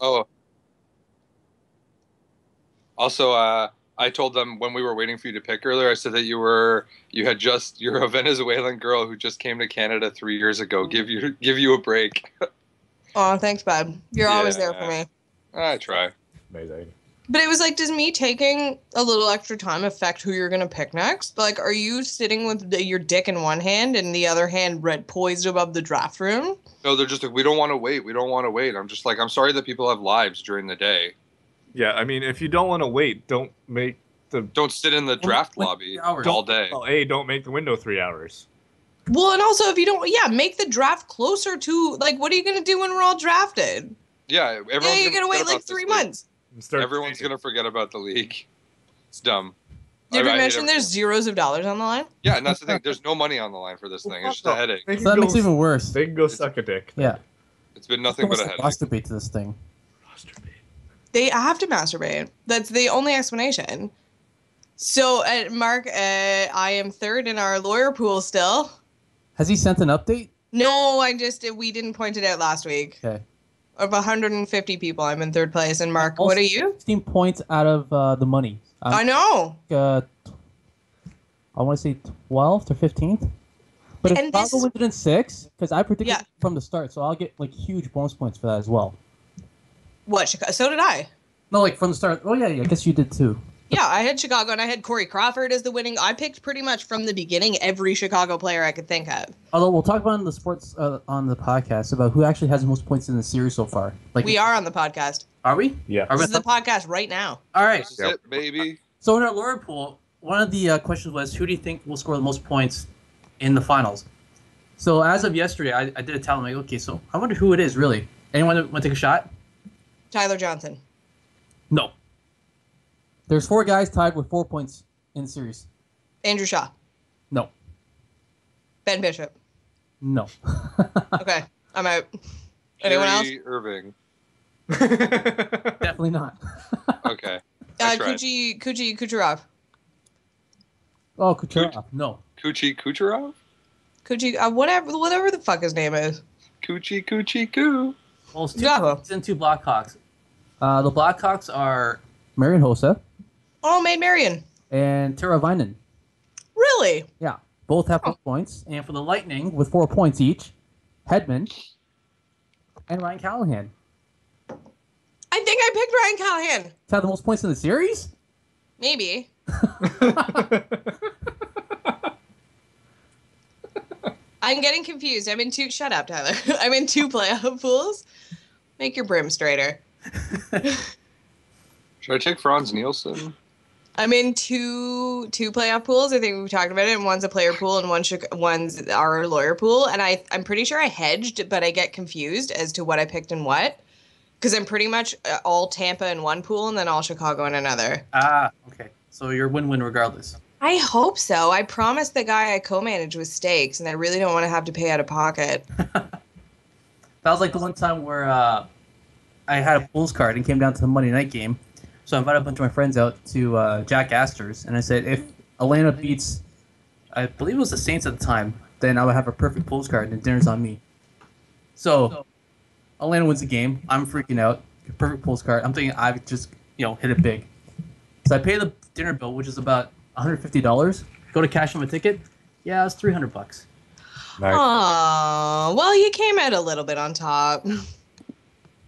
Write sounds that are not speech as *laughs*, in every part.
Oh. Also, uh, I told them when we were waiting for you to pick earlier, I said that you were you had just you're a Venezuelan girl who just came to Canada three years ago. Give you give you a break. Oh, thanks, bud. You're always there for me. I try. Amazing. But it was like, does me taking a little extra time affect who you're gonna pick next? Like, are you sitting with the, your dick in one hand and the other hand red poised above the draft room? No, they're just like we don't want to wait. We don't want to wait. I'm just like I'm sorry that people have lives during the day. Yeah, I mean, if you don't want to wait, don't make the Don't sit in the draft wait lobby hours. all day. well, a don't make the window three hours. Well, and also if you don't, yeah, make the draft closer to like, what are you gonna do when we're all drafted? Yeah, everyone's yeah, you're gonna gonna wait like three months. And start Everyone's gonna forget about the league. It's dumb. Did I- we mention there's zeros of dollars on the line? Yeah, and that's the thing. There's no money on the line for this thing. It's just a headache. They So that go, makes it even worse. They can go suck a dick. Yeah. It's been nothing but a headache. masturbate to this thing. Masturbate. They have to masturbate. That's the only explanation. So, uh, Mark, uh, I am third in our lawyer pool still. Has he sent an update? No, I just we didn't point it out last week. Okay. Of 150 people, I'm in third place. And Mark, Also- what are you? 16 points out of uh, the money. I I'm, know. uh, I want to say 12th or 15th. But if And this Chicago is- wins it in six, because I predicted Yeah. from the start, so I'll get like huge bonus points for that as well. What? Chicago? So did I. No, like from the start. Oh yeah, yeah. I guess you did too. Yeah, I had Chicago, and I had Corey Crawford as the winning. I picked pretty much from the beginning every Chicago player I could think of. Although we'll talk about in the sports uh, on the podcast about who actually has the most points in the series so far. Like We are on the podcast. Are we? Yeah. Are we This is the podcast right now. All right. This is it, baby. So in our lawyer pool, one of the uh, questions was, who do you think will score the most points in the finals? So as of yesterday, I, I did a tally. I'm like, okay, so I wonder who it is really. Anyone want to take a shot? Tyler Johnson. No. There's four guys tied with four points in the series. Andrew Shaw. No. Ben Bishop. No. *laughs* Okay, I'm out. Anyone else? Kyrie Irving. *laughs* Definitely not. *laughs* Okay. I Uh, tried. Kuchi, Kuchi Kucherov. oh, Kucherov. No. Coochie Kucherov? Kuchi, uh, whatever, whatever the fuck his name is. Coochie Coochie Coo. Well, it's two Yeah. Blackhawks and two Blackhawks. Uh, the Blackhawks are Marian Hossa Oh, Maid Marion. and Teravainen. Really? Yeah, both have four points. And for the Lightning, with four points each, Hedman and Ryan Callahan. I think I picked Ryan Callahan. To have the most points in the series? Maybe. *laughs* I'm getting confused. I'm in two. Shut up, Tyler. *laughs* I'm in two playoff *laughs* pools. Make your brim straighter. Should I take Frans Nielsen? I'm in two two playoff pools. I think we've talked about it. And one's a player pool, and one should, one's our lawyer pool. And I I'm pretty sure I hedged, but I get confused as to what I picked and what, because I'm pretty much uh, all Tampa in one pool and then all Chicago in another. Ah, okay. So you're win-win regardless. I hope so. I promised the guy I co-manage with stakes, and I really don't want to have to pay out of pocket. *laughs* That was like the one time where uh, I had a Bulls card and came down to the Monday night game. So I invited a bunch of my friends out to uh, Jack Astor's, and I said, if Atlanta beats, I believe it was the Saints at the time, then I would have a perfect Bulls card, and dinner's on me. So Atlanta wins the game. I'm freaking out. Perfect Bulls card. I'm thinking I've just you know hit it big. So I pay the dinner bill, which is about 150 dollars. Go to cash on my ticket. Yeah, it's 300 bucks. Nice. Aw, well, you came out a little bit on top. *laughs*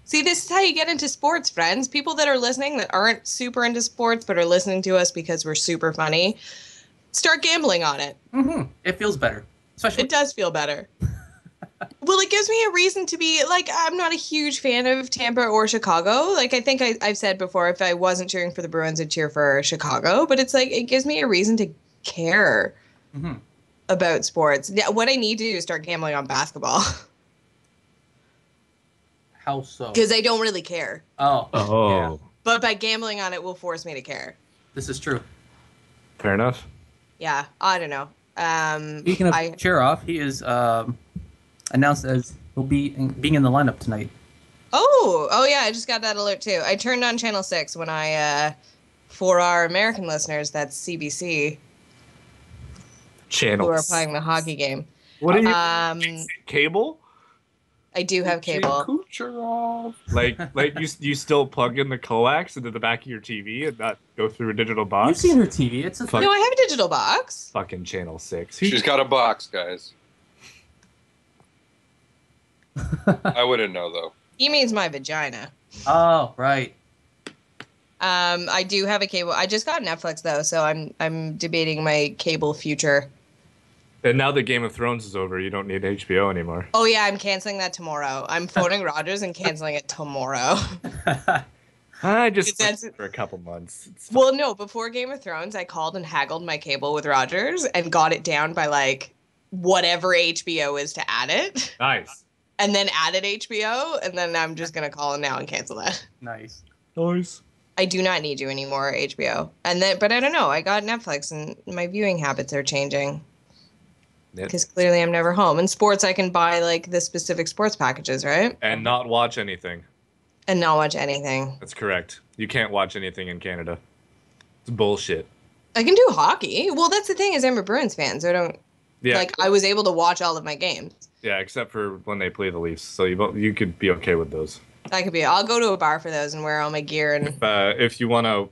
See, this is how you get into sports, friends. People that are listening that aren't super into sports but are listening to us because we're super funny, start gambling on it. Mm-hmm. It feels better, especially. It does feel better. *laughs* well, it gives me a reason to be like, I'm not a huge fan of Tampa or Chicago. Like, I think I, I've said before, if I wasn't cheering for the Bruins, I'd cheer for Chicago. But it's like, it gives me a reason to care Mhm. about sports. Yeah, what I need to do is start gambling on basketball *laughs* How so? because I don't really care. Oh, Oh, yeah. But by gambling on it will force me to care. This is true. fair enough. Yeah, I don't know. Um, Speaking of I, cheer off, he is um, announced as he'll be in, being in the lineup tonight. Oh, oh yeah, I just got that alert too. I turned on channel six when I, uh, for our American listeners, that's CBC, who Channel. are playing the hockey game. What are you? Um, cable? I do have cable. Kucherov. Like, like you you still plug in the coax into the back of your TV and not go through a digital box. You've seen her TV. It's a Fuck. No, I have a digital box. Fucking channel six. She's got a box, guys. *laughs* I wouldn't know though. He means my vagina. Oh, right. Um, I do have a cable. I just got Netflix though, so I'm I'm debating my cable future. And now that Game of Thrones is over, you don't need HBO anymore. Oh yeah, I'm canceling that tomorrow. I'm *laughs* phoning Rogers and canceling it tomorrow. *laughs* I just That's- for a couple months. Well, no, before Game of Thrones, I called and haggled my cable with Rogers and got it down by like whatever HBO is to add it, nice. and then added HBO, and then I'm just gonna call it now and cancel that. nice. Nice. I do not need you anymore, HBO. And then, but I don't know. I got Netflix, and my viewing habits are changing Yep. because clearly I'm never home. In sports, I can buy like the specific sports packages, right? And not watch anything. And not watch anything. That's correct. You can't watch anything in Canada. It's bullshit. I can do hockey. Well, that's the thing is I'm a Bruins fan, so I don't Yeah, like. I was able to watch all of my games. yeah, except for when they play the Leafs. So you you could be okay with those. I could be. I'll go to a bar for those and wear all my gear and. Uh, if you want to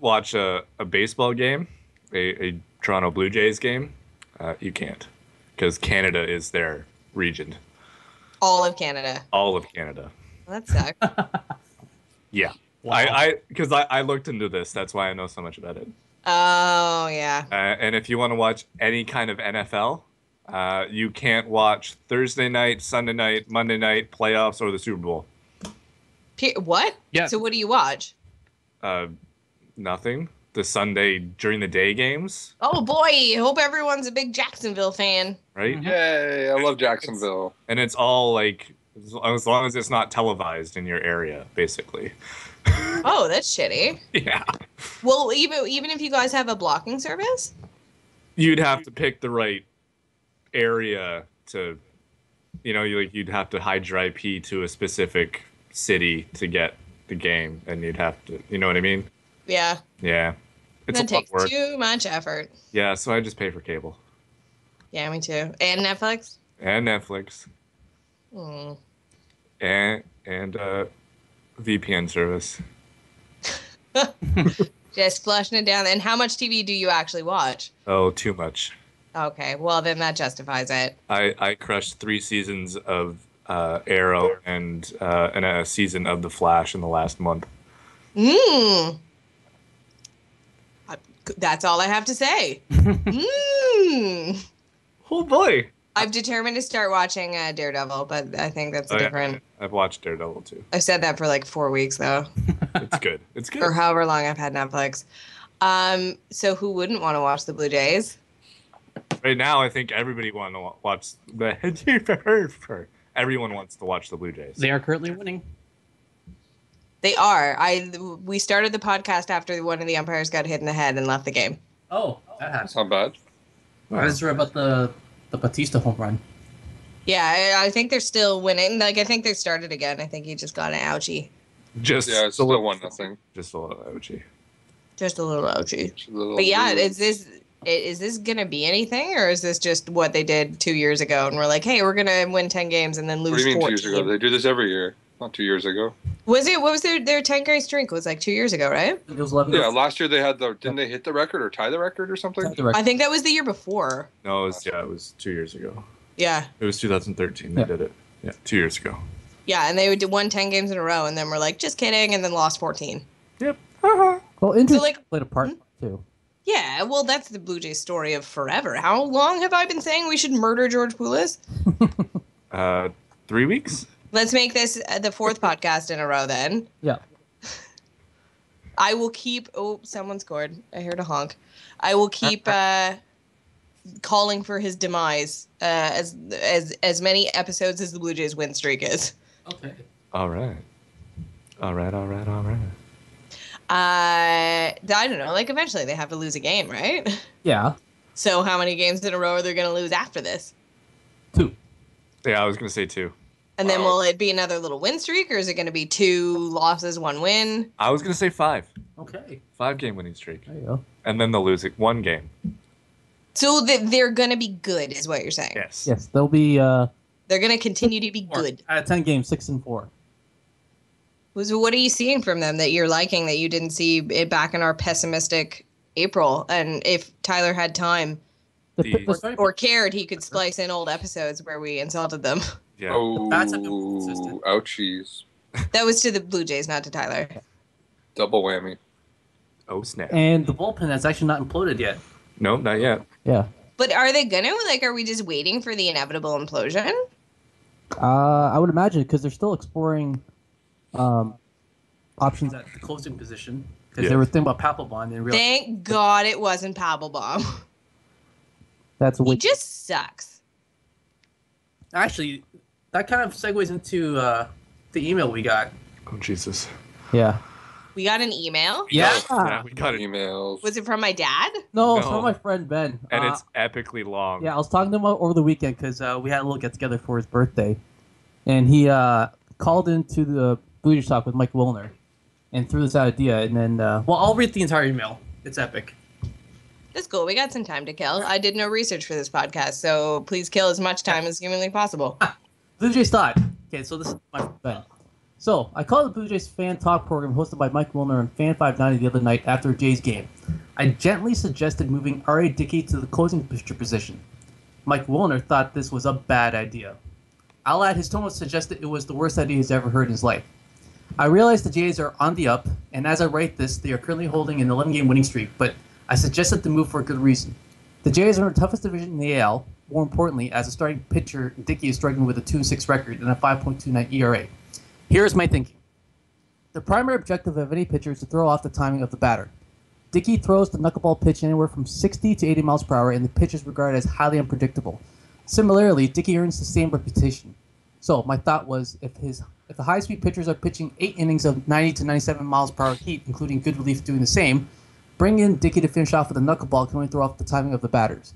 watch a, a baseball game, a, a Toronto Blue Jays game, uh, you can't because Canada is their region, all of Canada. all of Canada. Well, that sucks. *laughs* Yeah, Wow. I I because I, I looked into this. That's why I know so much about it. oh yeah. Uh, and if you want to watch any kind of NFL, uh, you can't watch Thursday night, Sunday night, Monday night playoffs or the Super Bowl. Pe- what? Yeah. So what do you watch? Uh, nothing. The Sunday during the day games, Oh boy! Hope everyone's a big Jacksonville fan. right? Mm-hmm. Yay! I love Jacksonville. And it's all like as long- as long as it's not televised in your area, basically. *laughs* Oh, that's shitty. Yeah. Well, even even if you guys have a blocking service. You'd have to pick the right area to, you know, you like you'd have to hide your IP to a specific city to get the game, and you'd have to, you know what I mean? Yeah. Yeah. It's that takes too much effort. Yeah, so I just pay for cable Yeah, me too. And Netflix. and Netflix Hmm. and and uh, VPN service. *laughs* *laughs* Just flushing it down. And how much TV do you actually watch? Oh, too much. Okay, well then that justifies it. I I crushed three seasons of uh, Arrow and uh, and a season of The Flash in the last month. Mmm. That's all I have to say. Mmm. *laughs* Oh boy! I've determined to start watching uh, Daredevil, but I think that's Oh, yeah. different. I've watched Daredevil too. I've said that for like four weeks though, It's good. It's good. *laughs* or however long I've had Netflix. Um, so who wouldn't want to watch the Blue Jays? Right now, I think everybody want to watch the. *laughs* Everyone wants to watch the Blue Jays. They are currently winning. They are. I we started the podcast after one of the umpires got hit in the head and left the game. Oh, that That's not bad. I was right about the the Bautista home run. Yeah, I, I think they're still winning. Like I think they started again. I think he just got an ouchie, Just Yeah, it's a little still one nothing. Just a little ouchie. just a little ouchie. A little But yeah, blue. is this is this gonna be anything, or is this just what they did two years ago? And we're like, hey, we're gonna win ten games and then lose. What lose do you mean two fourteen. years ago? They do this every year. Not two years ago. Was it? What was their their ten game streak? Was like two years ago, right? It was 11. Yeah, last year they had the. Didn't they hit the record or tie the record or something? Direct- I think that was the year before. No, it was yeah, it was two years ago. Yeah, It was 2013. They Yeah. did it. Yeah, two years ago. yeah, and they did won ten games in a row, and then we're like, just kidding, and then lost fourteen. Yep. Uh-huh. well, injury So, like- played a part too. Yeah, well, that's the Blue Jays story of forever. How long have I been saying we should murder George Poulis? *laughs* Uh, three weeks. Let's make this uh, the fourth podcast in a row then. Yeah. I will keep. Oh, someone scored. I heard a honk. I will keep *laughs* uh, calling for his demise uh, as as as many episodes as the Blue Jays win streak is. Okay. All right. All right. All right. All right. Uh, I don't know. Like eventually they have to lose a game, right? Yeah. So how many games in a row are they going to lose after this? Two. Yeah, I was gonna say two. And then Wow. will it be another little win streak, or is it going to be two losses, one win? I was gonna say five. Okay. Five game winning streak, There you go. and then they'll lose it one game. So that they're going to be good, is what you're saying. Yes. Yes, they'll be. uh They're They're going to continue to be Four. good. Out of ten games, six and four. Was what are you seeing from them that you're liking that you didn't see it back in our pessimistic April? And if Tyler had time The, The- the or cared, he could splice in old episodes where we insulted them. *laughs* Yeah. Oh, Bats have been consistent. ouchies. That was to the Blue Jays, not to Tyler. Double whammy. Oh snap. and the bullpen has actually not imploded yet. No, not yet. Yeah. But are they gonna like? Are we just waiting for the inevitable implosion? Uh, I would imagine because they're still exploring um, options at the closing position because Yeah. they were thinking about Papelbon and realized Thank God it wasn't Pavelbaum. that's a He just sucks. Actually, that kind of segues into uh, the email we got. Oh Jesus. Yeah. We got an email. Yeah. Yeah, we got an email. Was it from my dad? No, it's No. from my friend Ben. and Uh, it's epically long. Yeah, I was talking to him over the weekend because uh, we had a little get together for his birthday, and he uh, called into the Booty Talk with Mike Wilner, and threw this idea. And then, uh, well, I'll read the entire email. It's epic. That's cool. We got some time to kill. I did no research for this podcast, so please kill as much time as humanly possible. *laughs* Blue Jays thought. Okay, so this is my friend So I called the Blue Jays fan talk program hosted by Mike Wilner on Fan 590 the other night after a Jays game. I gently suggested moving R.A. Dickey to the closing pitcher position. Mike Wilner thought this was a bad idea. I'll add his tone was suggested it was the worst idea he's ever heard in his life. I realize the Jays are on the up, and as I write this, they are currently holding an 11 game winning streak, but I suggested the move for a good reason. The Jays are in the toughest division in the AL. More importantly, as a starting pitcher, Dickey is struggling with a 2-6 record and a 5.29 ERA. Here's my thinking. The primary objective of any pitcher is to throw off the timing of the batter. Dickey throws the knuckleball pitch anywhere from 60 to 80 miles per hour, and the pitch is regarded as highly unpredictable. Similarly, Dickey earns the same reputation. So my thought was, if his if the high-speed pitchers are pitching eight innings of 90 to 97 miles per hour heat, including good relief doing the same, bring in Dickey to finish off with a knuckleball can only throw off the timing of the batters.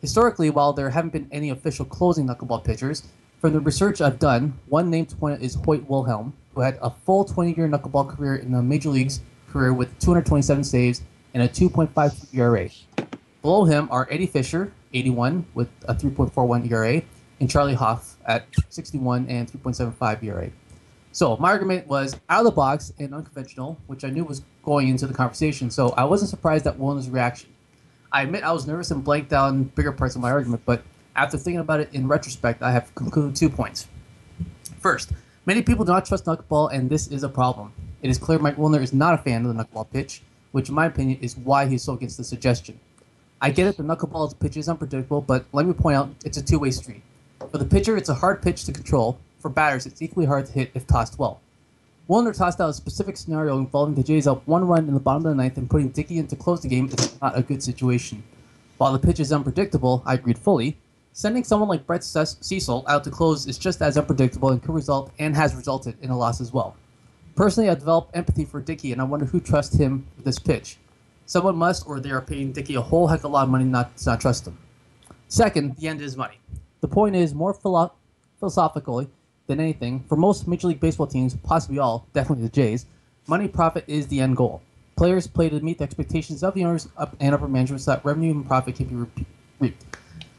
Historically, while there haven't been any official closing knuckleball pitchers, from the research I've done, one name to point out is Hoyt Wilhelm, who had a full 20-year knuckleball career in the major leagues career with 227 saves and a 2.5 ERA. Below him are Eddie Fisher, 81, with a 3.41 ERA, and Charlie Hough at 61 and 3.75 ERA. So my argument was out of the box and unconventional, which I knew was going into the conversation. So I wasn't surprised at Wilner's reaction. I admit I was nervous and blanked down bigger parts of my argument, but after thinking about it in retrospect, I have concluded two points. First, many people do not trust knuckleball, and this is a problem. It is clear Mike Wilner is not a fan of the knuckleball pitch, which, in my opinion, is why he's so against the suggestion. I get it, the knuckleball's pitch is unpredictable, but let me point out it's a two way street. For the pitcher, it's a hard pitch to control. For batters, it's equally hard to hit if tossed well. Wilner tossed out a specific scenario involving the Jays up one run in the bottom of the ninth and putting Dickey in to close the game is not a good situation. While the pitch is unpredictable, I agreed fully. Sending someone like Brett Cecil out to close is just as unpredictable and could result and has resulted in a loss as well. Personally, I developed empathy for Dickey and I wonder who trusts him with this pitch. Someone must, or they are paying Dickey a whole heck of a lot of money not to not trust him. Second, the end is money. The point is more philo- philosophically than anything. For most Major League Baseball teams, possibly all, definitely the Jays, money profit is the end goal. Players play to meet the expectations of the owners and upper management so that revenue and profit can be re- reaped.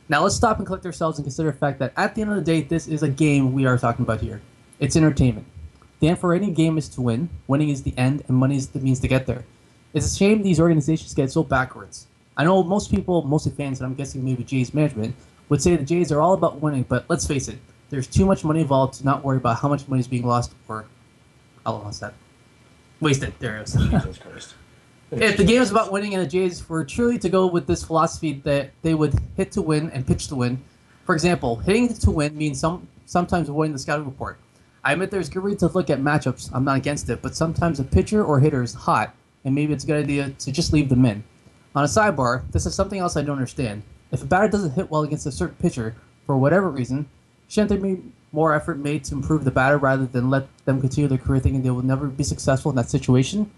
Now let's stop and collect ourselves and consider the fact that at the end of the day, this is a game we are talking about here. It's entertainment. The end for any game is to win. Winning is the end, and money is the means to get there. It's a shame these organizations get so backwards. I know most people, mostly fans, and I'm guessing maybe Jays management, would say the Jays are all about winning, but let's face it, there's too much money involved to not worry about how much money is being lost or I lost that. Wasted. There it is. *laughs* Jesus Christ. if the game is about winning and the Jays were truly to go with this philosophy that they would hit to win and pitch to win, for example, hitting to win means some sometimes avoiding the scouting report. I admit there's good reason to look at matchups. I'm not against it, but sometimes a pitcher or hitter is hot, and maybe it's a good idea to just leave them in. On a sidebar, this is something else I don't understand. If a batter doesn't hit well against a certain pitcher, for whatever reason, shouldn't there be more effort made to improve the batter rather than let them continue their career thinking they will never be successful in that situation?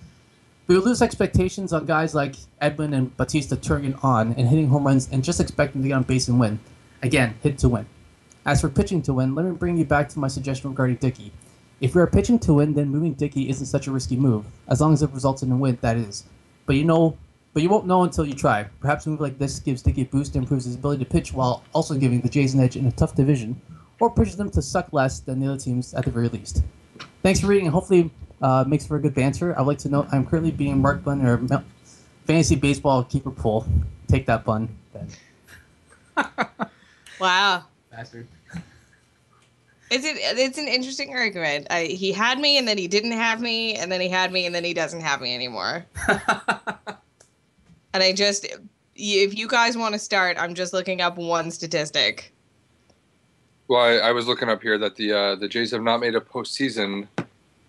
We lose expectations on guys like Edwin and Bautista turning on and hitting home runs and just expect them to get on base and win. Again, hit to win. As for pitching to win, let me bring you back to my suggestion regarding Dickey. If we are pitching to win, then moving Dickey isn't such a risky move, as long as it results in a win, that is. But you know, but you won't know until you try. Perhaps a move like this gives Dickey a boost and improves his ability to pitch while also giving the Jays an edge in a tough division, or pushes them to suck less than the other teams at the very least. Thanks for reading, and hopefully uh, makes for a good banter. I'd like to know I'm currently being marked bun or fantasy baseball keeper pool. Take that bun, Ben. *laughs* Wow. Bastard. It's an, it's an interesting argument. I, he had me and then he didn't have me and then he had me and then he doesn't have me anymore. *laughs* And I just, if you guys want to start, I'm just looking up one statistic. Well, I, I was looking up here that the uh, the Jays have not made a postseason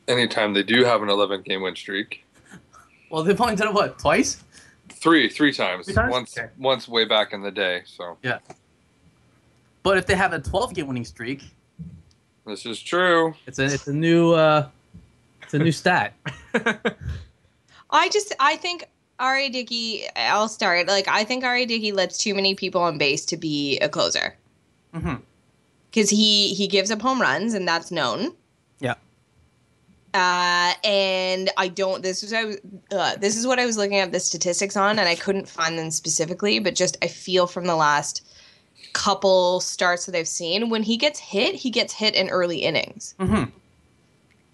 anytime they do have an 11 game win streak. well, they've only done it what twice? Three, three times. Three times? Once, Okay. once way back in the day. So yeah. But if they have a 12 game winning streak, this is true. it's a it's a new uh, it's a new *laughs* stat. I just, I think R.A. Dickey, I'll start. Like, I think R.A. Dickey lets too many people on base to be a closer. hmm because he he gives up home runs and that's known. Yeah. Uh, and I don't. This is I was. Uh, this is what I was looking at the statistics on, and I couldn't find them specifically. But just I feel from the last couple starts that I've seen, when he gets hit, he gets hit in early innings. hmm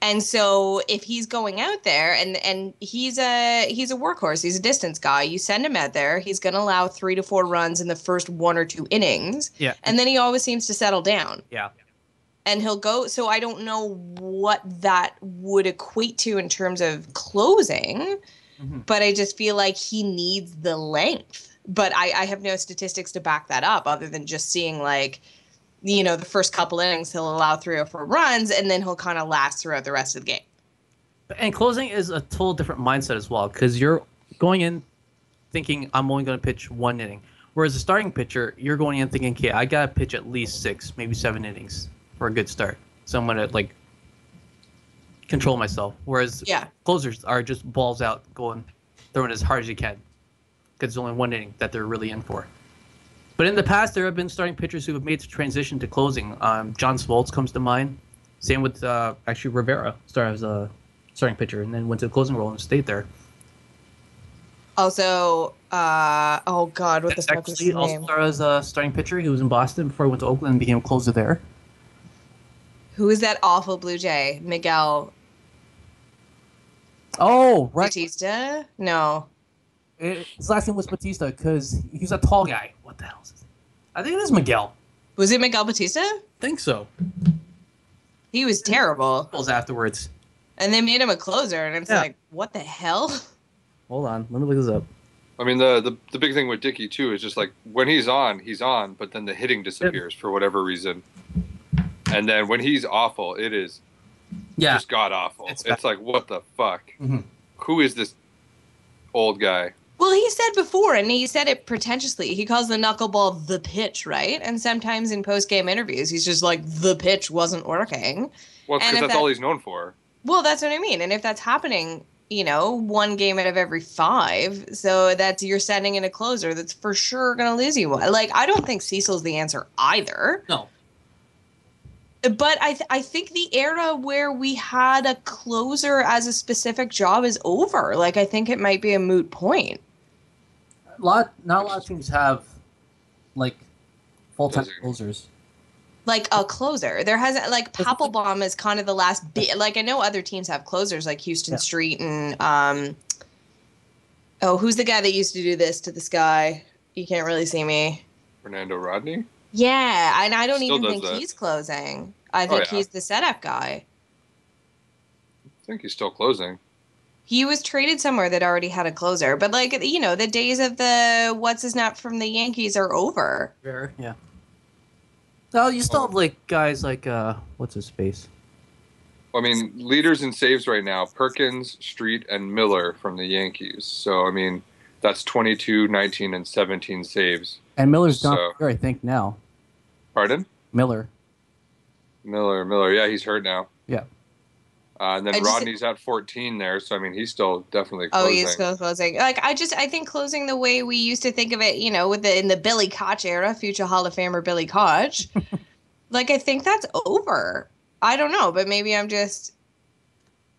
And so if he's going out there and and he's a he's a workhorse, he's a distance guy. You send him out there, he's going to allow 3 to 4 runs in the first one or two innings. Yeah. And then he always seems to settle down. Yeah. And he'll go so I don't know what that would equate to in terms of closing, Mhm. but I just feel like he needs the length. But I, I have no statistics to back that up other than just seeing like you know, the first couple innings he'll allow three or four runs and then he'll kind of last throughout the rest of the game. And closing is a total different mindset as well because you're going in thinking I'm only going to pitch one inning, whereas a starting pitcher you're going in thinking, okay, I got to pitch at least six, maybe seven innings for a good start. So I'm going to like control myself. Whereas Yeah. closers are just balls out, going throwing as hard as you can because it's only one inning that they're really in for. But in the past, there have been starting pitchers who have made the transition to closing. Um, John Smoltz comes to mind. Same with uh, actually Rivera started as a starting pitcher and then went to the closing role and stayed there. Also, uh, oh God, what the fuck was Actually, his also name? started as a starting pitcher. He was in Boston before he went to Oakland and became a closer there. Who is that awful Blue Jay? Miguel Oh, right. Batista? No. It- His last name was Batista because he's a tall guy. What the hell is his name? I think it is Miguel. Was it Miguel Batista? think so. He was terrible. Goals afterwards. And they made him a closer, and it's Yeah. like, what the hell? Hold on, let me look this up. I mean, the, the the big thing with Dickey too is just like when he's on, he's on, but then the hitting disappears for whatever reason. And then when he's awful, it is Yeah, just god awful. It's It's, like what the fuck? Mhm. Who is this old guy? Well, he said before, and he said it pretentiously. He calls the knuckleball the pitch, right? And sometimes in post game interviews, he's just like, the pitch wasn't working. Well, because that's that- all he's known for. Well, that's what I mean. And if that's happening, you know, one game out of every five, so that's you're sending in a closer that's for sure going to lose you one. Like, I don't think Cecil's the answer either. no. But I, th- I think the era where we had a closer as a specific job is over. Like, I think it might be a moot point. A lot, not a lot of teams have like full time closers. Like a closer, there hasn't like Papelbon is kind of the last bit. Like I know other teams have closers, like Huston Yeah. Street and um. Oh, who's the guy that used to do this to this guy? You can't really see me. Fernando Rodney. Yeah, and I don't Still even think that. he's closing. I Oh, think yeah. he's the setup guy. I think he's still closing. He was traded somewhere that already had a closer, but like you know, the days of the what's his nut from the Yankees are over. Rare, yeah. No, you still have like guys like uh, what's his face? I mean, leaders in saves right now: Perkins, Street, and Miller from the Yankees. So I mean, that's 22, 19, and 17 saves. And Miller's gone here, I think now. Pardon? Miller. Miller, Miller. Yeah, he's hurt now. Yeah. Uh, and then just- Rodney's at 14 there, so I mean, he's still definitely Oh, closing. he's still closing. Like I just I think closing the way we used to think of it, you know, with the in the Billy Koch era, future Hall of Famer Billy Koch. *laughs* like I think that's over. I don't know, but maybe I'm just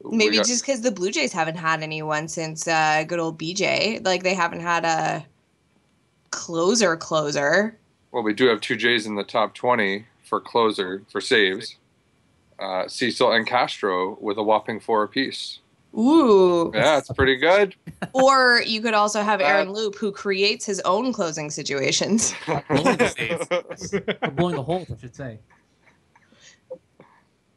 maybe got- just because the Blue Jays haven't had anyone since uh, good old BJ. Like they haven't had a closer closer. Well, we do have two Jays in the top 20 for closer for saves. Uh, Cecil and Castro with a whopping four apiece. Ooh. Yeah, it's pretty good. *laughs* Or you could also have Aaron That- Loup, who creates his own closing situations. *laughs* Blowing the saves. Or blowing the holes, I should say.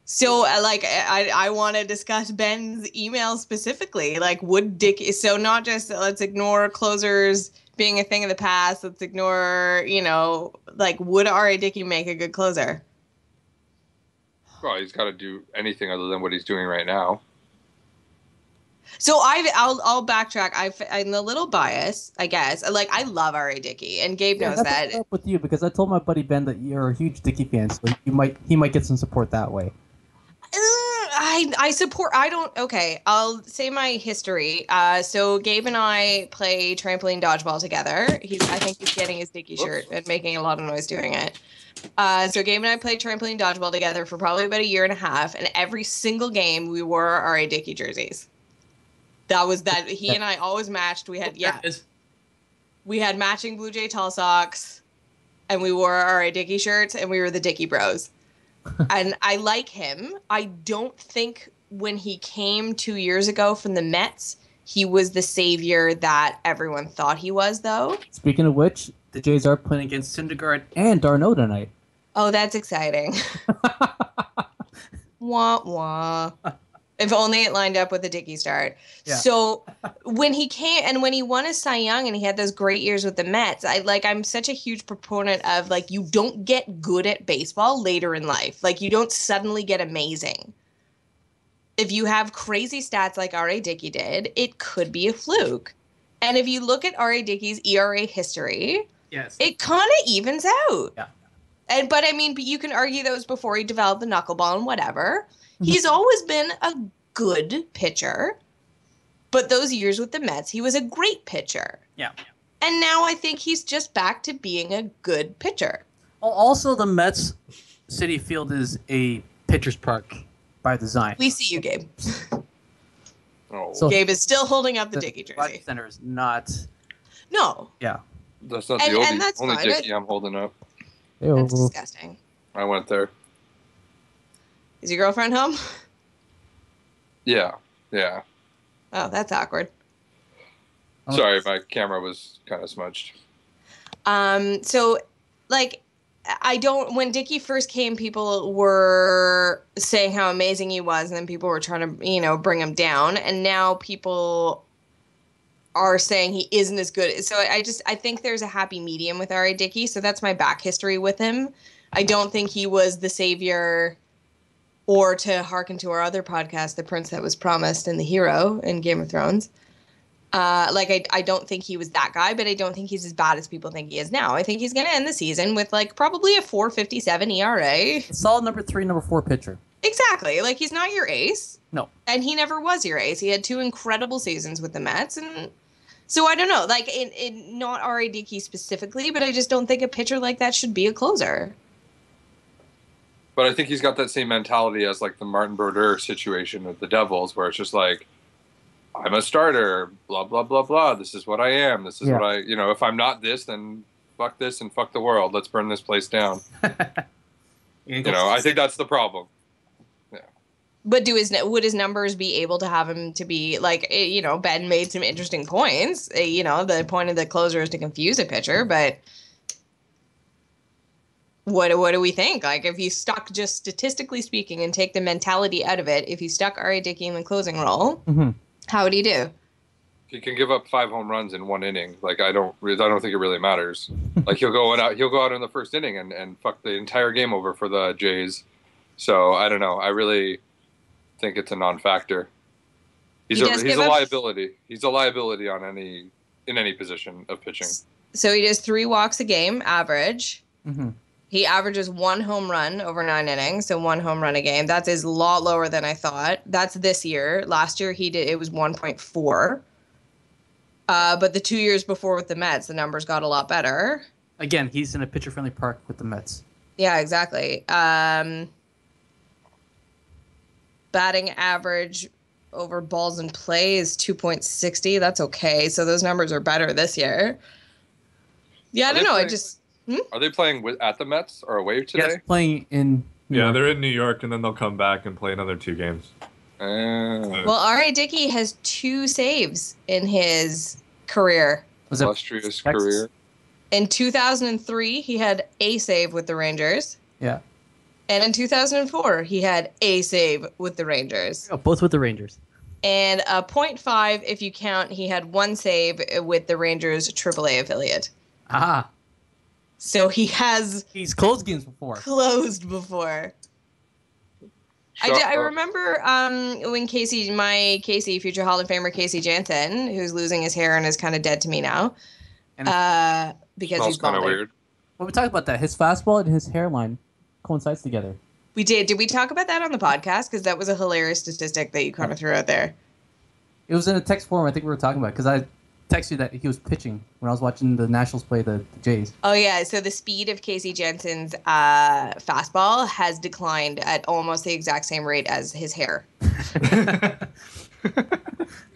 So, uh, like, I I want to discuss Ben's email specifically. Like, would Dick? So not just let's ignore closers being a thing of the past. Let's ignore, you know, like, would R.A. Dickey make a good closer? Well, he's got to do anything other than what he's doing right now. So I I'll I'll backtrack. I I'm a little biased, I guess. Like, I love R.A. Dickey, and Gabe knows that. up with you because I told my buddy Ben that you're a huge Dickey fan, so you might he might get some support that way. Uh, I I support. I don't. Okay, I'll say my history. Uh, so Gabe and I play trampoline dodgeball together. He's. I think he's getting his dicky shirt and making a lot of noise doing it. Uh, so Gabe and I played trampoline dodgeball together for probably about a year and a half, and every single game we wore R.A. Dickey jerseys. That was that. He and I always matched. We had yeah, we had matching Blue Jay tall socks, and we wore R.A. Dickey shirts, and we were the Dickey Bros. *laughs* and I like him. I don't think when he came two years ago from the Mets, he was the savior that everyone thought he was, though. Speaking of which, the Jays are playing against Syndergaard and d'Arnaud tonight. Oh, that's exciting. *laughs* wah wah. If only it lined up with a Dickey start. Yeah. So when he came and when he won a Cy Young and he had those great years with the Mets, I like I'm such a huge proponent of like you don't get good at baseball later in life. Like you don't suddenly get amazing. If you have crazy stats like R.A. Dickey did, it could be a fluke. And if you look at R.A. Dickey's ERA history, Yes. it kind of evens out. Yeah. And but I mean, but you can argue that was before he developed the knuckleball and whatever. Mm-hmm. He's always been a good pitcher. But those years with the Mets, he was a great pitcher. yeah. And now I think he's just back to being a good pitcher. Al- Also, the Mets Citi Field is a pitcher's park by design. We see you, Gabe. Oh, So- Gabe is still holding up the Dickey Rogers jersey. Center is not. No, Yeah. That's not and- the only, and that's only fine. Dickie I'm holding up. that's disgusting. I went there. Is your girlfriend home? *laughs* Yeah, yeah. Oh, that's awkward. Oh. Sorry, my camera was kind of smudged. Um, so like I don't when Dickie first came, people were saying how amazing he was, and then people were trying to, you know, bring him down. And now people are saying he isn't as good. So I just I think there's a happy medium with R.A. Dickey. So that's my back history with him. I don't think he was the savior or to hearken to our other podcast, The Prince That Was Promised and the Hero in Game of Thrones. Uh, like I, I don't think he was that guy, but I don't think he's as bad as people think he is now. I think he's going to end the season with like probably a 457 ERA. Solid number three, number four pitcher. Exactly. Like he's not your ace. No. And he never was your ace. He had two incredible seasons with the Mets and so I don't know, like in, in not R.A. Dickey specifically, but I just don't think a pitcher like that should be a closer. But I think he's got that same mentality as like the Martin Brodeur situation with the Devils, where it's just like, I'm a starter, blah blah blah blah. This is what I am. This is Yeah. what I, you know. If I'm not this, then fuck this and fuck the world. Let's burn this place down. *laughs* You know, I think that's the problem. But do his would his numbers be able to have him to be like eh, you know Ben made some interesting points. Eh, You know the point of the closer is to confuse a pitcher, but what what do we think? Like if you stuck just statistically speaking and take the mentality out of it, if you stuck R.A. Dickey in the closing role, hmm how would he do? He can give up five home runs in one inning. Like I don't, I don't think it really matters. *laughs* like he'll go out, he'll go out in the first inning and, and fuck the entire game over for the Jays. So I don't know. I really think it's a non-factor. He's He a he's give a up- liability. He's a liability on any in any position of pitching. So he does three walks a game, average. hmm He averages one home run over nine innings, so one home run a game. That is a lot lower than I thought. That's this year. Last year he did it was 1.4. Uh, but the two years before with the Mets, the numbers got a lot better. Again, he's in a pitcher-friendly park with the Mets. Yeah, exactly. Um, batting average over balls in play is 2.60. That's okay. So those numbers are better this year. Yeah, I Are don't they know. I playing- just Are they playing with, at the Mets or away today? Yes, playing in. New Yeah, York. they're in New York, and then they'll come back and play another two games. Uh, Well, R.A. Dickey has two saves in his career. Was illustrious Texas? career. In 2003, he had a save with the Rangers. Yeah. And in 2004, he had a save with the Rangers. Oh, both with the Rangers. And a .5 if you count, he had one save with the Rangers AAA affiliate. Ah, So he has he's closed games before. closed before. I, Sure. d- I remember um, when Casey, my Casey, future Hall of Famer Casey Janssen, who's losing his hair and is kind of dead to me now, And- uh, because he's kind of weird. Well, we talk about that. His fastball and his hairline coincides together. We did. Did we talk about that on the podcast? Because that was a hilarious statistic that you kind of threw out there. It was in a text form. I think we were talking about because I texted you that he was pitching when I was watching the Nationals play the, the Jays. Oh yeah. So the speed of Casey Janssen's uh, fastball has declined at almost the exact same rate as his hair. *laughs* *laughs*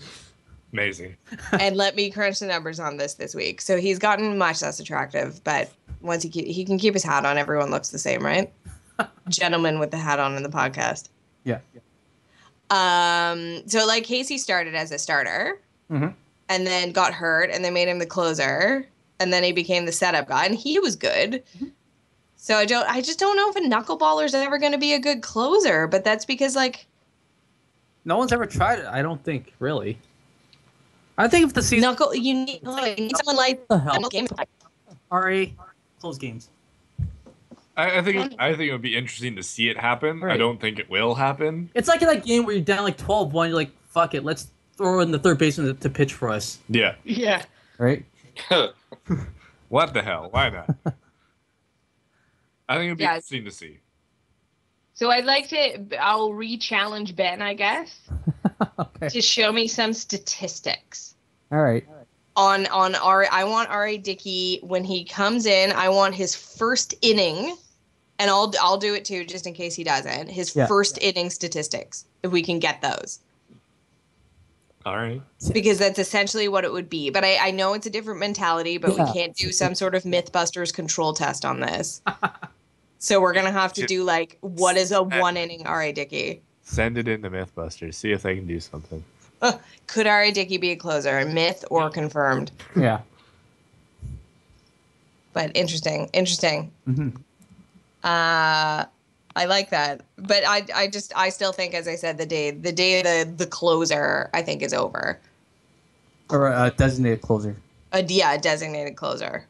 Amazing. *laughs* and let me crunch the numbers on this this week. So he's gotten much less attractive, but once he keep, he can keep his hat on, everyone looks the same, right? *laughs* Gentleman with the hat on in the podcast. Yeah. Um. So like Casey started as a starter, Mhm. and then got hurt, and they made him the closer, and then he became the setup guy, and he was good. So I don't. I just don't know if a knuckleballer's ever going to be a good closer, but that's because like No one's ever tried it. I don't think really. I think if the season knuckle. You need, like, you need someone like the hell? game. RA close games. I, I think um, I think it would be interesting to see it happen. I don't think it will happen. it's like in that game where you're down like 12-1, you're like, fuck it, let's throw in the third baseman to, to pitch for us. Yeah. Yeah. Right. *laughs* What the hell? Why not? I think it'd be Yeah. interesting to see. So I'd like to. I'll re-challenge Ben, I guess, *laughs* *laughs* okay. to show me some statistics All right. on on Ari, I want R. A. Dickey when he comes in. I want his first inning, and I'll I'll do it too, just in case he doesn't. His Yeah. first inning statistics, if we can get those, All right. because that's essentially what it would be. But I I know it's a different mentality, but Yeah. we can't do some sort of MythBusters control test on this. *laughs* so we're gonna have to do like what is a one inning R. A. Dickey. Send it into MythBusters. See if they can do something. Could R.A. Dickey be a closer? A myth or confirmed? Yeah. But interesting, interesting. hmm Uh, I like that. But I, I just, I still think, as I said, the day, the day the the closer, I think is over. Or a designated closer. Uh, yeah, a designated closer.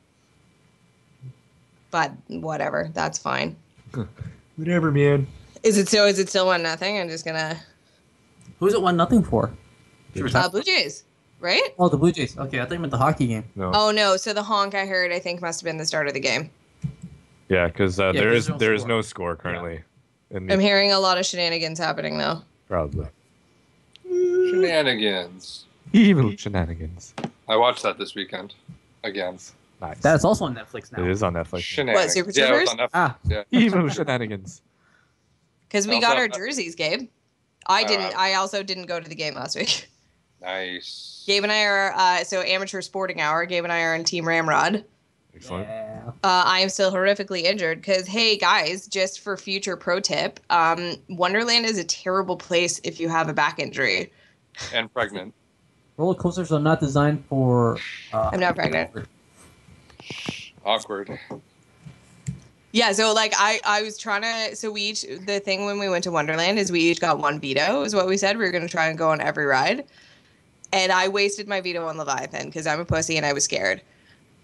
But whatever, that's fine. *laughs* Whatever, man. Is it so? Is it still one nothing? I'm just gonna Who's it one nothing for? uh, Blue Jays, right? Oh, the Blue Jays. Okay, I think you meant the hockey game. No. Oh no! So the honk I heard, I think, must have been the start of the game. Yeah, because uh, Yeah, there 'cause is there's no there is score. no score currently. In the, I'm hearing a lot of shenanigans happening though. probably. Shenanigans. Evil shenanigans. I watched that this weekend. Again. Nice. That is also on Netflix now. it is on Netflix. Shenanigans. Super yeah, it was on Netflix. Ah. Yeah. Evil shenanigans. Because we Also- got our jerseys, Gabe. I didn't. Uh, I also didn't go to the game last week. *laughs* Nice. Gabe and I are uh, so amateur sporting hour. Gabe and I are in Team Ramrod. Excellent. Yeah. Uh, I am still horrifically injured because hey guys, just for future pro tip, um, Wonderland is a terrible place if you have a back injury. *laughs* And pregnant. Roller coasters are not designed for. Uh, I'm not pregnant. Awkward. Yeah, so like I I was trying to so we each the thing when we went to Wonderland is we each got one veto is what we said we were going to try and go on every ride. And I wasted my veto on Leviathan because I'm a pussy and I was scared.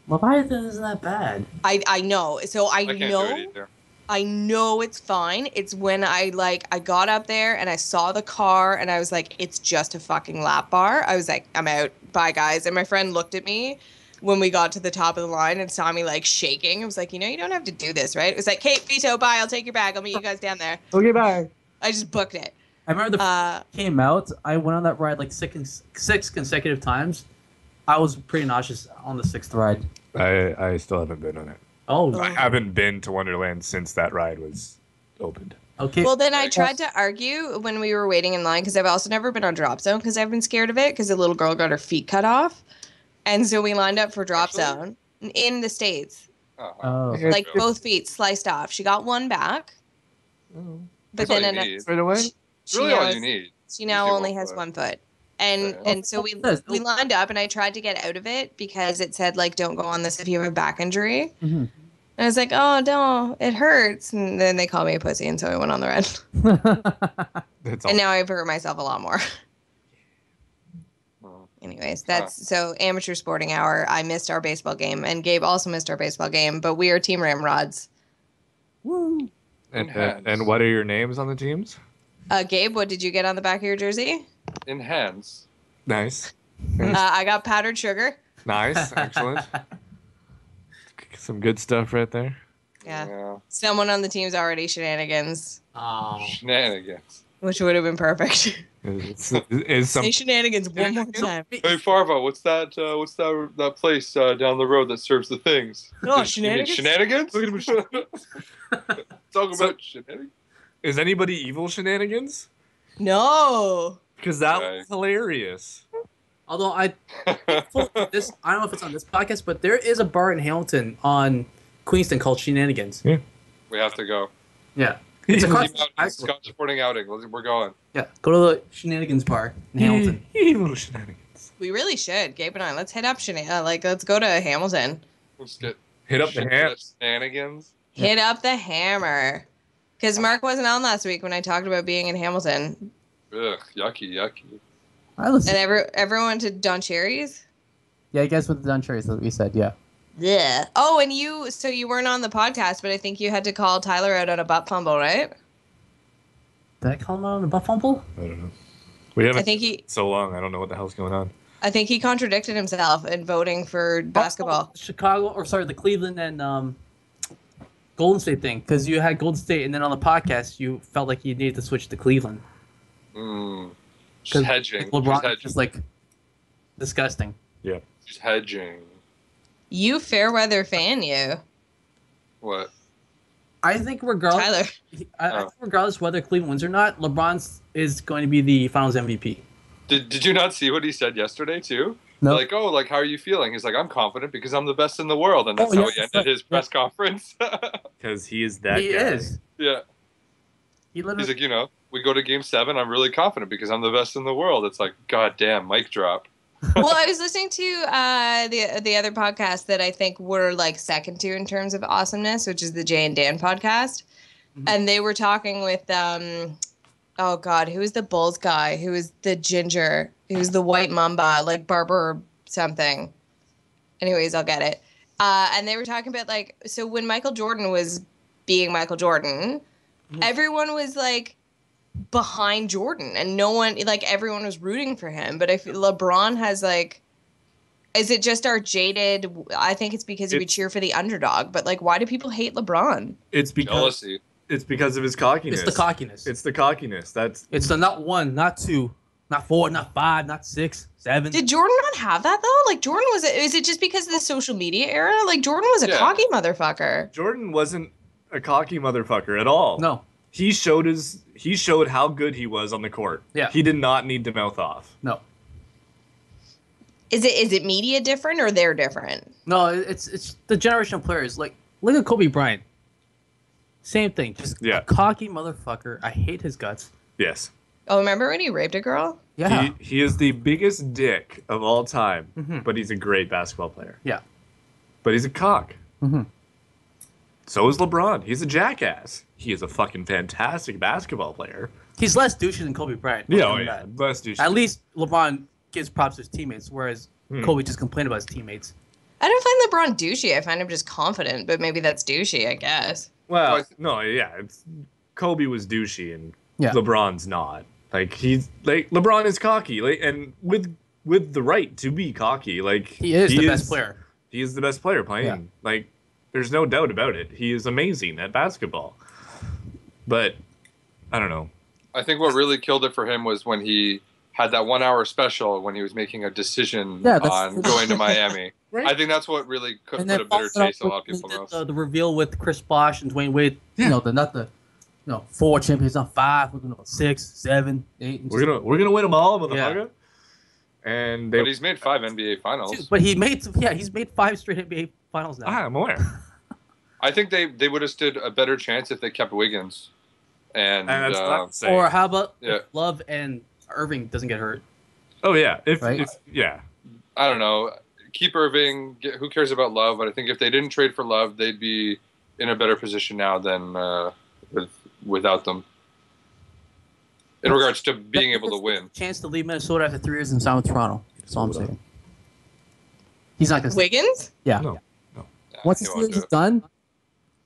Leviathan isn't that bad. I I know. So I, I know do it either. I know it's fine. It's when I like I got up there and I saw the car and I was like, it's just a fucking lap bar. I was like, I'm out. Bye guys. And my friend looked at me when we got to the top of the line and saw me like shaking. I was like, you know, you don't have to do this, right? It was like, Kate, veto, bye. I'll take your bag. I'll meet you guys down there. Okay, bye. I just booked it. I remember the Uh, came out. I went on that ride like six six consecutive times. I was pretty nauseous on the sixth ride. I I still haven't been on it. Oh, I haven't been to Wonderland since that ride was opened. okay. well, then I tried to argue when we were waiting in line because I've also never been on Drop Zone because I've been scared of it because the little girl got her feet cut off. And so we lined up for Drop Actually? Zone in the States. Oh, Oh. Like true. both feet sliced off. She got one back, but That's all then you an- need. Right away. she, It's she all now you need. She now only has foot. one foot. And Yeah. and so we we lined up and I tried to get out of it because it said like don't go on this if you have a back injury. Mhm. And I was like, oh no, it hurts. And then they called me a pussy, and so I went on the red. That's all. And now I've hurt myself a lot more. *laughs* Anyways, that's so amateur sporting hour. I missed our baseball game, and Gabe also missed our baseball game. But we are Team Ramrods. Woo. and, and, and what are your names on the teams? Uh, Gabe, what did you get on the back of your jersey? Enhance. Nice. Uh, I got powdered sugar. Nice. Excellent. *laughs* Some good stuff right there. Yeah. Someone on the team's already shenanigans, Oh. Shenanigans. which would have been perfect. *laughs* Is, is some Say shenanigans one more time. Hey Farva, what's that? Uh, what's that? That place uh, down the road that serves the things? Oh, shenanigans? Shenanigans. *laughs* Talk about shenanigans. is anybody evil shenanigans? No. Because that Okay. was hilarious. Although I *laughs* this I don't know if it's on this podcast, but there is a bar in Hamilton on Queenston called Shenanigans. Yeah, we have to go. Yeah. It's across Team outing, high school. Sporting outing. We're going. Yeah. Go to the Shenanigans bar in Hamilton. *laughs* Evil shenanigans. We really should, Gabe and I. Let's hit up shenan- uh, like let's go to Hamilton. Let's get Hit up the shen- ham. shenanigans. Hit up the hammer. Because Mark wasn't on last week when I talked about being in Hamilton. Ugh, yucky, yucky. I listen. And every, everyone to Don Cherry's. yeah, I guess with the Don Cherry's. that we said, yeah. Yeah. Oh, and you, so you weren't on the podcast, but I think you had to call Tyler out on a butt fumble, right? Did I call him out on a butt fumble? I don't know. We haven't I think he, so long. I don't know what the hell's going on. I think he contradicted himself in voting for basketball. Chicago, or sorry, the Cleveland and um, Golden State thing. Because you had Golden State, and then on the podcast, you felt like you needed to switch to Cleveland. Mm. She's 'Cause hedging. LeBron She's is hedging. just like disgusting. Yeah. She's hedging. You fair weather fan, you. What? I think regardless, Tyler. I, I Oh. think regardless whether Cleveland wins or not, LeBron is going to be the Finals MVP. Did, did you not see what he said yesterday too? No. Like, oh, like how are you feeling? He's like, I'm confident because I'm the best in the world, and oh, that's Oh, how yeah, he ended his press conference. *laughs* Because he is that he guy. is. yeah, He he's like, you know, we go to Game Seven. I'm really confident because I'm the best in the world. It's like, god damn, mic drop. Well, I was listening to uh, the the other podcast that I think we're like second to in terms of awesomeness, which is the Jay and Dan podcast, Mhm. and they were talking with um, oh god, who is the Bulls guy? Who is the ginger? Who's the white mamba? Like Barber something. Anyways, I'll get it. Uh, and they were talking about like so when Michael Jordan was being Michael Jordan, Mhm. everyone was like behind Jordan and no one like everyone was rooting for him. But if LeBron has like is it just our jaded I think it's because we It's- cheer for the underdog, but like why do people hate LeBron? It's because Jealousy. it's because of his cockiness. it's the cockiness. It's the cockiness. That's It's the not one, not two, not four, not five, not six, seven. Did Jordan not have that though? Like Jordan was is it just because of the social media era? Like Jordan was a Yeah. cocky motherfucker. Jordan wasn't a cocky motherfucker at all. no. He showed his he showed how good he was on the court. Yeah. He did not need to mouth off. No. Is it is it media different or they're different? No, it's it's the generation of players. Like look at Kobe Bryant. Same thing, just Yeah. a cocky motherfucker. I hate his guts. Yes. Oh, remember when he raped a girl? Yeah, He, he is the biggest dick of all time, Mhm. but he's a great basketball player. Yeah. But he's a cock. Mhm. So is LeBron. He's a jackass. He is a fucking fantastic basketball player. he's less douchey than Kobe Bryant. Yeah, I'll oh yeah. that. Best douche. At least LeBron gives props to his teammates, whereas Hmm. Kobe just complained about his teammates. I don't find LeBron douchey. I find him just confident, but maybe that's douchey, I guess. Well, Well, I th- no, yeah. It's Kobe was douchey and Yeah. LeBron's not. Like he's like LeBron is cocky, like and with with the right to be cocky. Like He is the best player. He is the best player playing. Yeah. Like there's no doubt about it. He is amazing at basketball. But I don't know. I think what really killed it for him was when he had that one hour special when he was making a decision Yeah, on going to Miami. *laughs* Right. I think that's what really could And put a bitter taste in a lot of people's mouths. the, the reveal with Chris Bosh and Dwyane Wade. You know, the not the, you know, four champions, not five. We're gonna go six, seven, eight. and We're gonna we're gonna win them all, Yeah. Motherfucker. And they But he's made five NBA finals. But he made yeah, he's made five straight NBA finals now. ah, I'm aware. *laughs* I think they they would have stood a better chance if they kept Wiggins. And, And that's uh, not saying. Or how about Yeah. if Love and Irving doesn't get hurt? oh yeah, if, Right. if yeah, I don't know. Keep Irving. Get, who cares about Love? But I think if they didn't trade for Love, they'd be in a better position now than uh, with without them. In regards to being able to win. Chance to leave Minnesota after three years and sign with Toronto. That's all I'm saying. He's not gonna. Wiggins? Yeah. No. Yeah, Once he the series is done,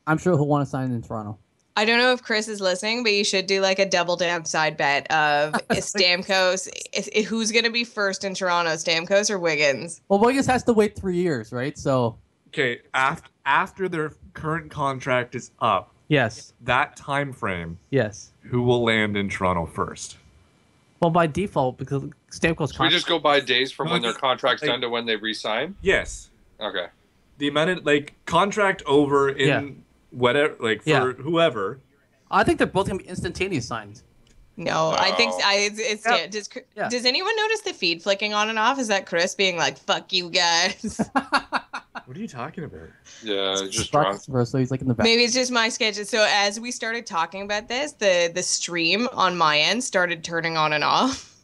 I'm sure he'll want to sign in Toronto. I don't know if Chris is listening, but you should do like a double down side bet of *laughs* Stamkos. is- is- who's going to be first in Toronto, Stamkos or Wiggins? Well, Wiggins has to wait three years, right? So okay. After after their current contract is up, yes, that time frame, yes. Who will land in Toronto first? Well, by default, because Stamkos. Should we just go by days from No, when their contract's like- done to when they resign? Yes, Okay. the amount of like contract over in Yeah. whatever, like for Yeah. whoever. I think they're both gonna be instantaneous signs. No, I think oh. I, it's, it's Yeah. yeah, does Yeah. does anyone notice the feed flicking on and off? Is that Chris being like "fuck you guys"? *laughs* What are you talking about? Yeah, just drunk. so he's like in the back. Maybe it's just my sketches. So as we started talking about this, the the stream on my end started turning on and off.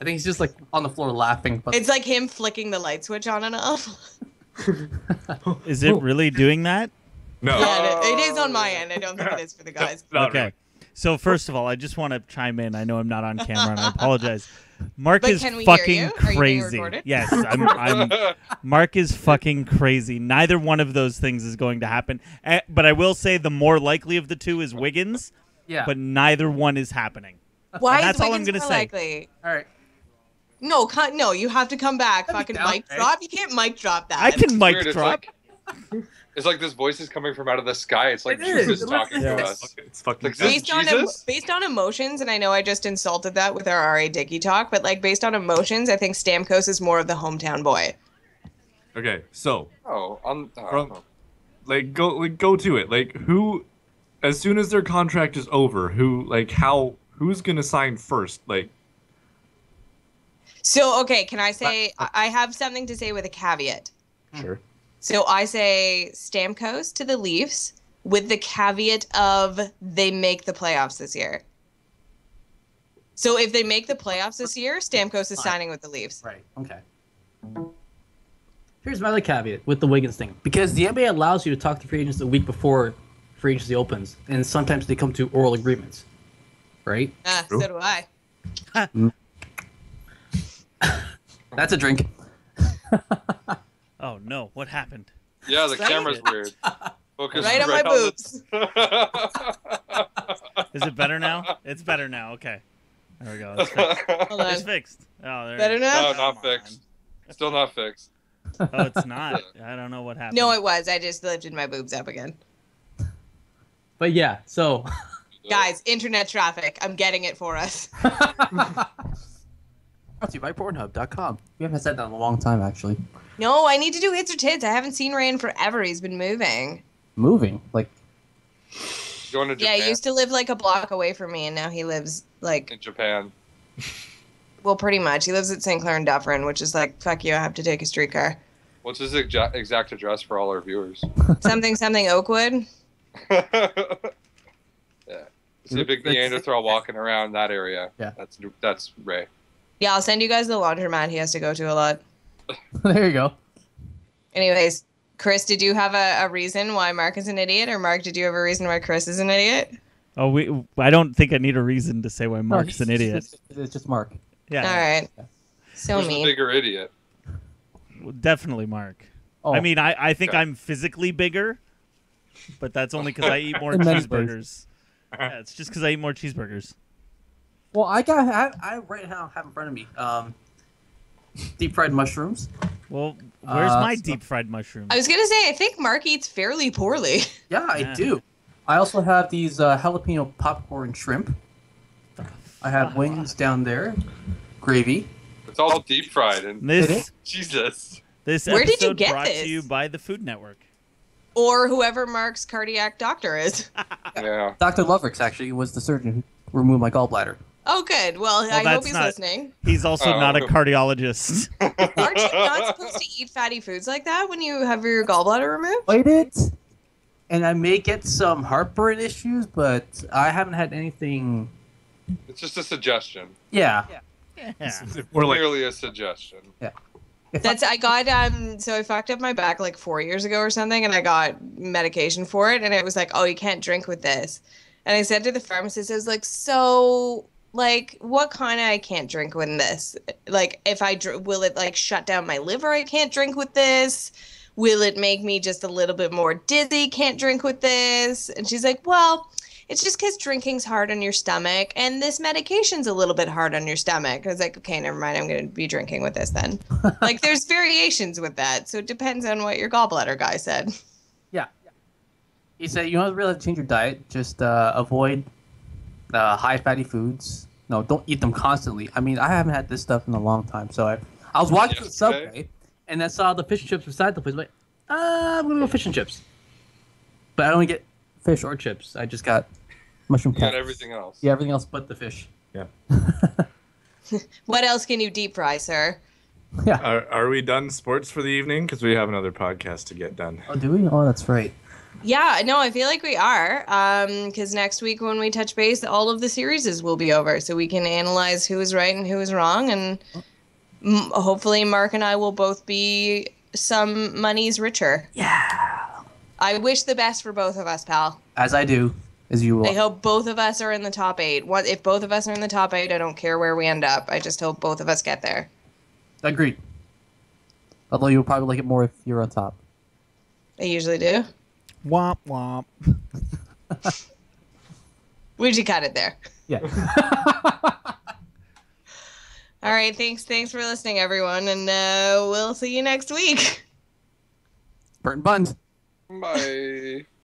I think he's just like on the floor laughing. But It's like him flicking the light switch on and off. *laughs* Is it really doing that? No. Yeah, it, it is on my end. I don't think it is for the guys. Okay. really. So first of all, I just want to chime in. I know I'm not on camera, and I apologize. Mark But is can we hear fucking you? Are you being crazy. Yes, I'm, I'm. *laughs* Mark is fucking crazy. Neither one of those things is going to happen. Eh, But I will say the more likely of the two is Wiggins, yeah. but neither one is happening. Why And that's is all I'm gonna more say. likely? all right. No, cut, no, you have to come back. That'd be Fucking down, mic right? drop. You can't mic drop that. I can mic drop. like *laughs* it's like this voice is coming from out of the sky. It's like It is. Jesus It talking literally to us. It's fucking Like, this- based on em- Jesus? based on emotions, and I know I just insulted that with our R.A. Dickey talk, but like based on emotions, I think Stamkos is more of the hometown boy. Okay, so Oh, on. Oh, From- like go like go to it. Like who as soon as their contract is over, who like how who's gonna sign first? Like So okay, can I say I I have something to say with a caveat? sure. So I say Stamkos to the Leafs with the caveat of they make the playoffs this year. So if they make the playoffs this year, Stamkos is signing with the Leafs. Right. Okay. Here's my other caveat with the Wiggins thing, because the NBA allows you to talk to free agents a week before free agency opens, and sometimes they come to oral agreements. Right. Ah, True. so do I. *laughs* That's a drink. *laughs* Oh no! What happened? yeah, the camera's weird. *laughs* Focus Right on my boobs. *laughs* Is it better now? It's better now. Okay. There we go. It's fixed. Hold It's fixed. Oh, there. Better now? no, Come not on. fixed. Still not fixed. Oh, it's not. *laughs* I don't know what happened. No, it was. I just lifted my boobs up again. But yeah, so Guys, internet traffic. I'm getting it for us. brought to you by Pornhub.com. We haven't said that in a long time, actually. No, I need to do hits or tits. I haven't seen Ray in forever. He's been moving. Moving like Going to Yeah, he used to live like a block away from me, and now he lives like, in Japan. *laughs* well, pretty much. He lives at St. Clair and Dufferin, which is like, fuck you, I have to take a streetcar. What's his exa- exact address for all our viewers? *laughs* Something, something Oakwood. *laughs* yeah. See a big That's- Neanderthal walking around that area. Yeah. That's that's Ray. Yeah, I'll send you guys the laundromat he has to go to a lot. *laughs* there you go. Anyways, Chris, did you have a, a reason why Mark is an idiot? Or Mark, did you have a reason why Chris is an idiot? Oh, we. I don't think I need a reason to say why No, Mark's he's- an idiot. It's, it's just Mark. Yeah, All right. So Who's the mean. bigger idiot? definitely Mark. Oh, I mean, I, I think Okay. I'm physically bigger, but that's only because I eat more *laughs* cheeseburgers. yeah, it's just because I eat more cheeseburgers. well, I got I, I right now have in front of me um, deep fried mushrooms. Well, where's Uh, my so- deep fried mushroom? I was going to say, I think Mark eats fairly poorly. *laughs* Yeah, I Yeah. do. I also have these uh, jalapeno popcorn shrimp. I have wings down there, gravy. It's all deep fried and This It is? Jesus. this Where did you episode get brought this? to you by the Food Network. or whoever Mark's cardiac doctor is. Yeah. Dr. Lovrix actually was the surgeon who removed my gallbladder. Oh, good. Well, I hope he's not- listening. He's also not a Oh. cardiologist. *laughs* Aren't you not supposed to eat fatty foods like that when you have your gallbladder removed? Wait it. and I may get some heartburn issues, but I haven't had anything. It's just a suggestion. Yeah. We're like, Merely a suggestion. If That's I got um so I fucked up my back like four years ago or something and I got medication for it and it was like, Oh, you can't drink with this. And I said to the pharmacist, I was like, So like what kind of I can't drink with this? Like if I dr- will it like shut down my liver? I can't drink with this. Will it make me just a little bit more dizzy? Can't drink with this. And she's like, Well, it's just because drinking's hard on your stomach and this medication's a little bit hard on your stomach. I was like, okay, never mind. I'm going to be drinking with this then. *laughs* like, there's variations with that. So it depends on what your gallbladder guy said. Yeah. He said you don't really have to change your diet. Just uh, avoid uh, high fatty foods. No, don't eat them constantly. I mean, I haven't had this stuff in a long time. So I, I was walking to the Yesterday? subway, and I saw the fish and chips beside the place. I'm like, uh, I'm gonna go fish and chips. But I don't get fish or chips. I just got mushroom You got everything else. Yeah, everything else but the fish. yeah. *laughs* What else can you deep fry, sir? *laughs* Yeah. Are, are we done sports for the evening? Because we have another podcast to get done. Oh, do we? Oh, that's right. Yeah, no, I feel like we are. Um, because next week when we touch base, all of the series will be over, so we can analyze who is right and who is wrong, and m- hopefully Mark and I will both be some monies richer. Yeah. I wish the best for both of us, pal. As I do, as you will. I hope both of us are in the top eight. What if both of us are in the top eight? I don't care where we end up. I just hope both of us get there. Agreed. Although you'll probably like it more if you're on top. I usually do. Womp womp. We'd you cut it there. Yeah. *laughs* All right, thanks, thanks for listening, everyone, and uh, we'll see you next week. Burton Buns. Bye.